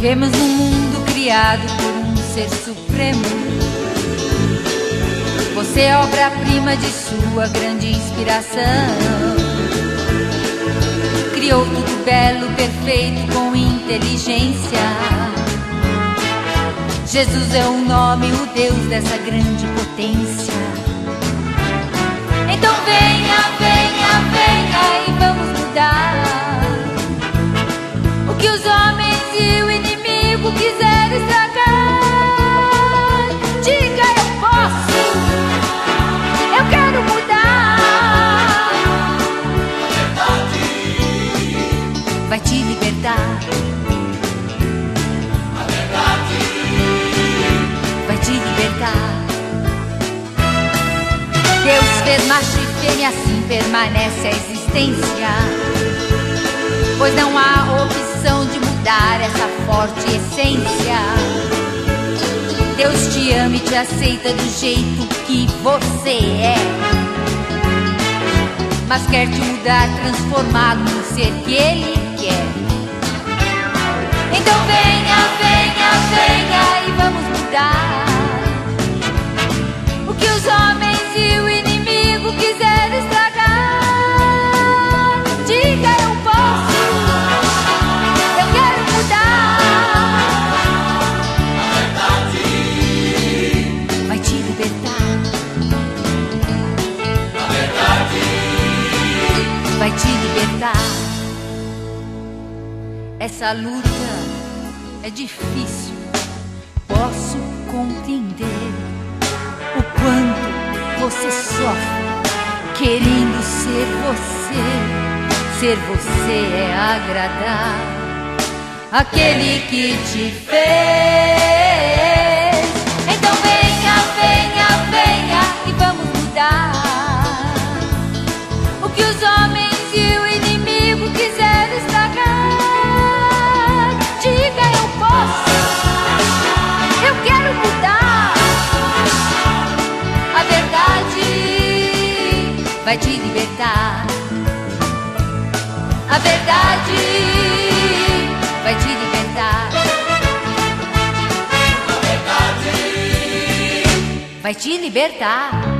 Vivemos num mundo criado por um ser supremo. Você é obra-prima de sua grande inspiração. Criou tudo belo, perfeito, com inteligência. Jesus é o nome, o Deus dessa grande potência. Te libertar. Vai te libertar. Deus fez macho e fêmea, assim permanece a existência. Pois não há opção de mudar essa forte essência. Deus te ama e te aceita do jeito que você é. Mas quer te mudar, transformado no ser que Ele quer. Então venha, venha Essa luta é difícil, posso compreender o quanto você sofre querendo ser você. Ser você é agradar aquele que te fez. Vai te libertar. A verdade vai te libertar. Vai te libertar.